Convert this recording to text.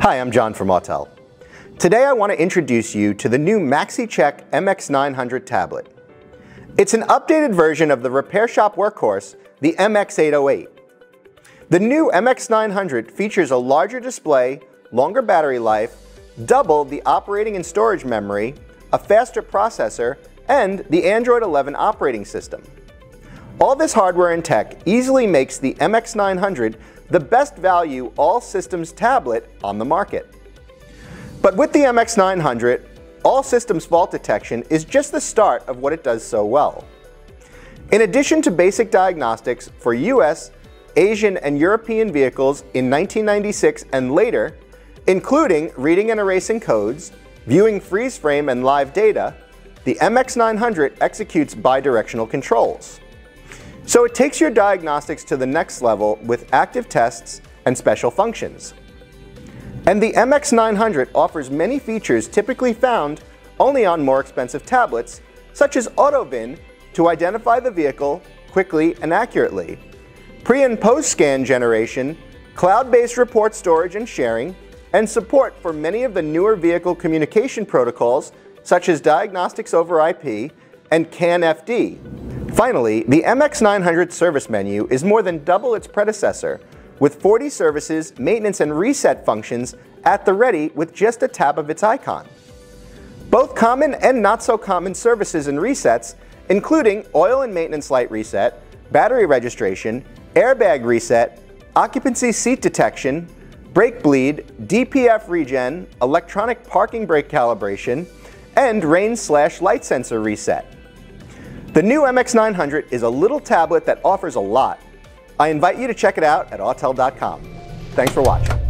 Hi, I'm John from Autel. Today I want to introduce you to the new MaxiCheck MX900 tablet. It's an updated version of the repair shop workhorse, the MX808. The new MX900 features a larger display, longer battery life, double the operating and storage memory, a faster processor, and the Android 11 operating system. All this hardware and tech easily makes the MX900 the best value all systems tablet on the market. But with the MX900, all systems fault detection is just the start of what it does so well. In addition to basic diagnostics for US, Asian, and European vehicles in 1996 and later, including reading and erasing codes, viewing freeze frame and live data, the MX900 executes bidirectional controls. So it takes your diagnostics to the next level with active tests and special functions. And the MX900 offers many features typically found only on more expensive tablets, such as AutoVIN to identify the vehicle quickly and accurately, pre and post scan generation, cloud-based report storage and sharing, and support for many of the newer vehicle communication protocols such as Diagnostics over IP and CAN-FD. Finally, the MX900 service menu is more than double its predecessor with 40 services, maintenance, and reset functions at the ready with just a tap of its icon. Both common and not so common services and resets, including oil and maintenance light reset, battery registration, airbag reset, occupancy seat detection, brake bleed, DPF regen, electronic parking brake calibration, and rain slash light sensor reset. The new MX900 is a little tablet that offers a lot, I invite you to check it out at autel.com. Thanks for watching.